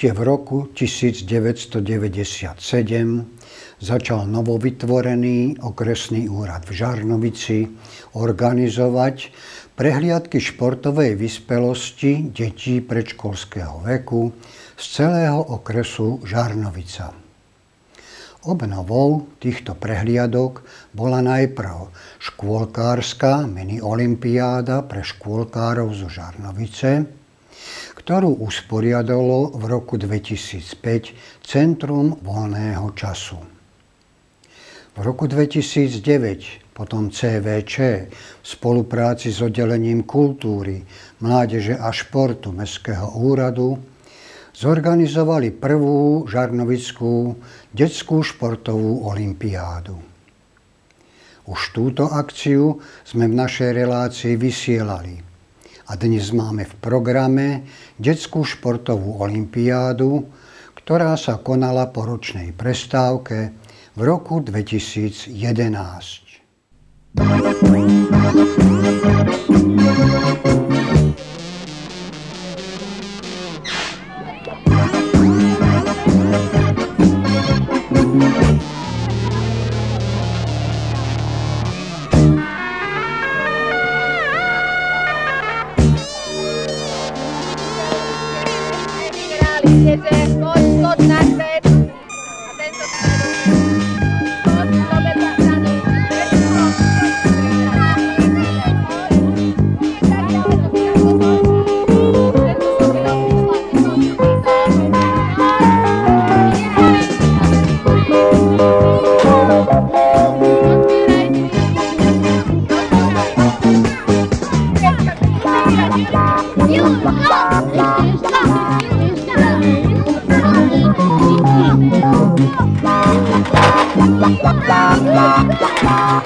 Ešte v roku 1997 začal novovytvorený okresný úrad v Žarnovici organizovať prehliadky športovej vyspelosti detí predškolského veku z celého okresu Žarnovica. Obnovou týchto prehliadok bola najprv škôlkárska mini olimpiáda pre škôlkárov zo Žarnovice, ktorú usporiadalo v roku 2005 Centrum voľného času. V roku 2009 potom CVČ v spolupráci s oddelením kultúry, mládeže a športu Mestského úradu zorganizovali prvú žarnovickú detskú športovú olimpiádu. Už túto akciu sme v našej relácii vysielali – a dnes máme v programe detskú športovú olimpiádu, ktorá sa konala po ročnej prestávke v roku 2011. La la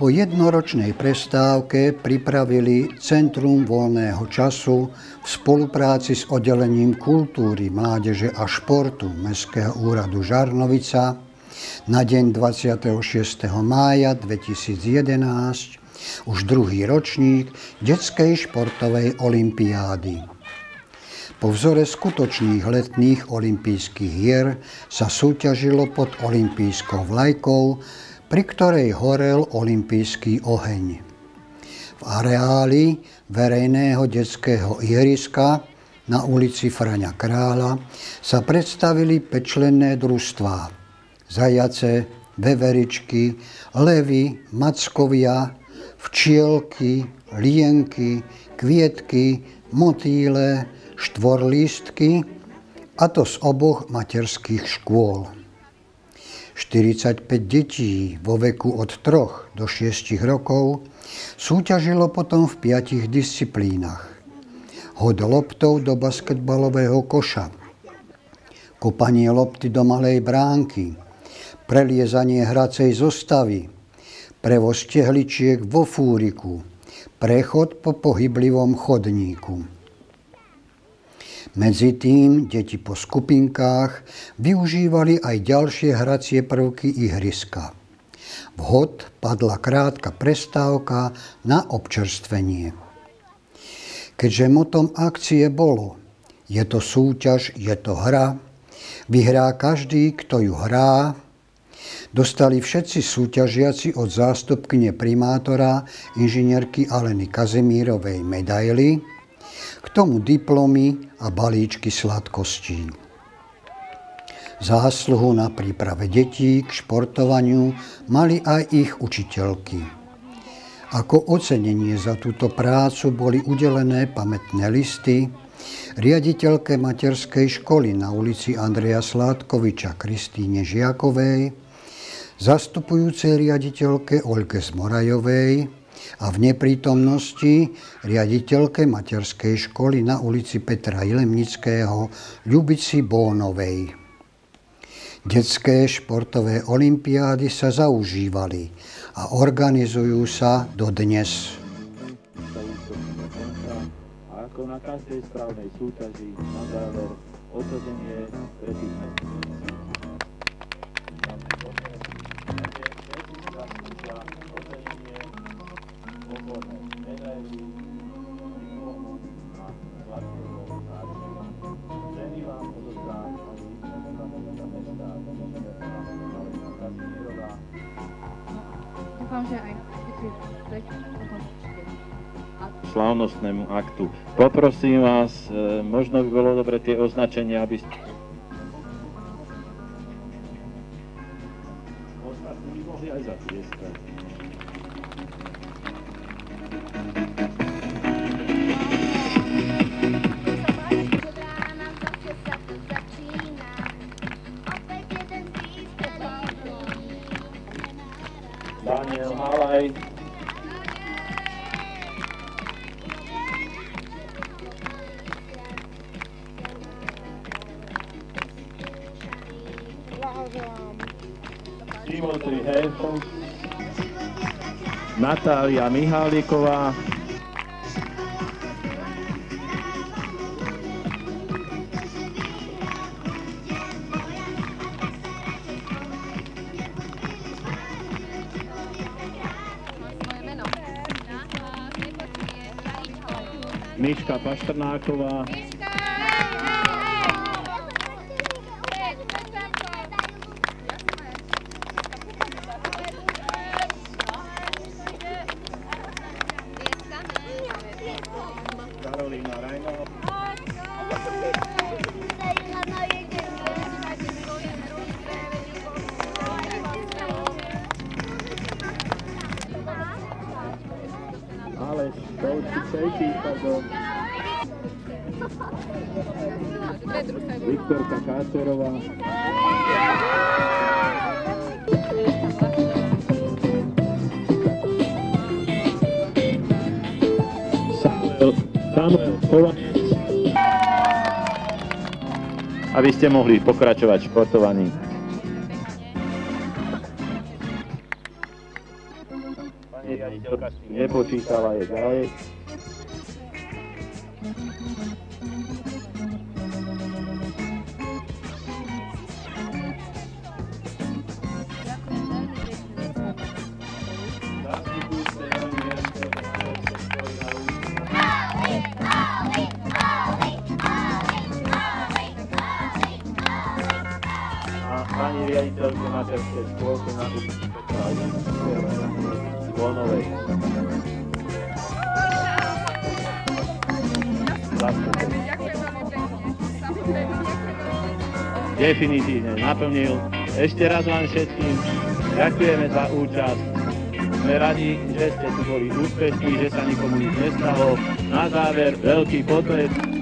Po jednoročnej prestávke pripravili Centrum voľného času v spolupráci s oddelením kultúry, mládeže a športu Mestského úradu Žarnovica na deň 26. mája 2011 už druhý ročník detskej športovej olimpiády. Po vzore skutočných letných olympijských hier sa súťažilo pod olympijskou vlajkou pri ktorej horel olimpijský oheň. V areáli verejného detského ihriska na ulici Fraňa Krála sa predstavili pečlenné družstvá. Zajace, veveričky, levy, mackovia, včielky, lienky, kvietky, motýle, štvorlístky, a to z oboch materských škôl. 45 detí vo veku od 3 do 6 rokov súťažilo potom v piatich disciplínach. Hod loptov do basketbalového koša, kopanie lopty do malej bránky, preliezanie hracej zostavy, prevoz tehličiek vo fúriku, prechod po pohyblivom chodníku. Medzi tým deti po skupinkách využívali aj ďalšie hracie prvky ihriska. Vhod padla krátka prestávka na občerstvenie. Keďže motom akcie bolo je to súťaž, je to hra, vyhrá každý, kto ju hrá, dostali všetci súťažiaci od zástupkyne primátora inžinierky Aleny Kazemírovej medaily, k tomu diplomy a balíčky sladkostí. Zásluhu na príprave detí k športovaniu mali aj ich učiteľky. Ako ocenenie za túto prácu boli udelené pamätné listy riaditeľke materskej školy na ulici Andreja Sládkoviča Kristýne Žiakovej, zastupujúcej riaditeľke Olke Zmorajovej, a v neprítomnosti riaditeľke materskej školy na ulici Petra Ilemnického Ľubici Bónovej. Detské športové olimpiády sa zaužívali a organizujú sa dodnes. A ako na každej správnej súťaži na záver odsazenie slávnostnému aktu. Poprosím vás, e, možno by bolo dobre tie označenia, aby ste... Ostatní by mohli aj zatlieskať. Halaj. Timothy Helfov, Natália Miháliková, Miškā Paštarnākovā. Miška Paštrnáková. Viktorka Kácerová. Samuel, Samuel Chovanec. Aby ste mohli pokračovať v športovaní. Pani riaditeľka nepočítala je ďalej. Pani riaditeľke materskej škôlky na Petra Zvonovej. Definitívne naplnil. Ešte raz vám všetkým ďakujeme za účasť Sme radi, že ste tu boli úspešní, že sa nikomu nič nestalo. Na záver veľký potlesk.